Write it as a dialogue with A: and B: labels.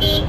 A: Thanks.